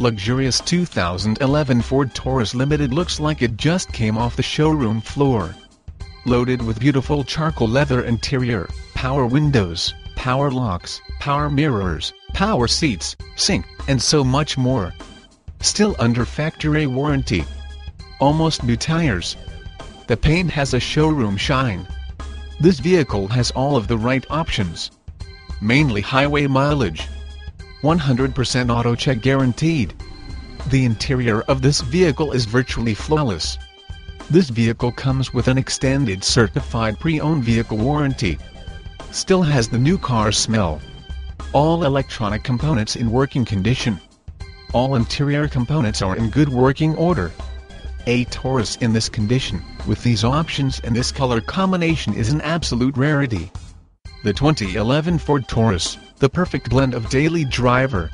luxurious 2011 Ford Taurus Limited looks like it just came off the showroom floor. Loaded with beautiful charcoal leather interior, power windows, power locks, power mirrors, power seats, sync, and so much more. Still under factory warranty. Almost new tires. The paint has a showroom shine. This vehicle has all of the right options. Mainly highway mileage. 100% AutoCheck guaranteed. The interior of this vehicle is virtually flawless. This vehicle comes with an extended certified pre-owned vehicle warranty. Still has the new car smell. All electronic components in working condition. All interior components are in good working order. A Taurus in this condition, with these options and this color combination is an absolute rarity. The 2011 Ford Taurus, the perfect blend of daily driver,